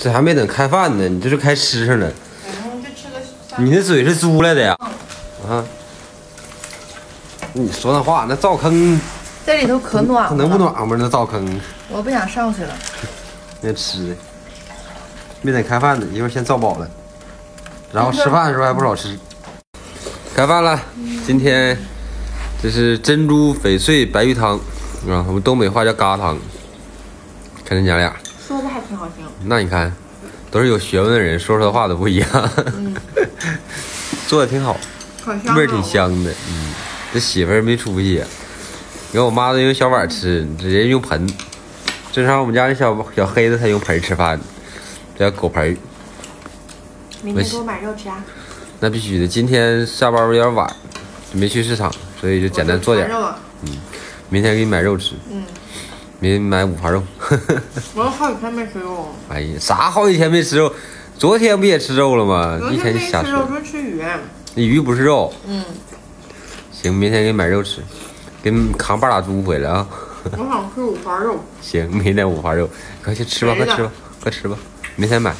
这还没等开饭呢，你这就开吃上了。嗯，就吃个。你那嘴是租来的呀？啊？你说那话，那灶坑这里头可暖和能不？暖和那灶坑，我不想上去了。那吃的，没等开饭呢，一会儿先造饱了，然后吃饭的时候还不少吃。开饭了，今天这是珍珠翡翠白玉汤，啊，我们东北话叫嘎汤。看咱娘俩，说的还挺好听。那你看，都是有学问的人，说出的话都不一样。做的挺好。味儿挺香的。嗯，这媳妇儿没出息，你看我妈都用小碗吃，直接用盆。正常我们家那小小黑子才用盆吃饭，这叫狗盆。明天给我买肉吃啊！那必须的。今天下班有点晚，没去市场，所以就简单做点我。就馋肉啊。明天给你买肉吃，嗯，明天买五花肉。我好几天没吃肉了。哎呀，啥好几天没吃肉？昨天不也吃肉了吗？一天就瞎昨天没吃肉，说。吃鱼。那鱼不是肉。嗯，行，明天给你买肉吃，给你扛半拉猪回来啊。我想吃五花肉。行，明天五花肉，快去吃吧，快吃吧，快吃吧，明天买。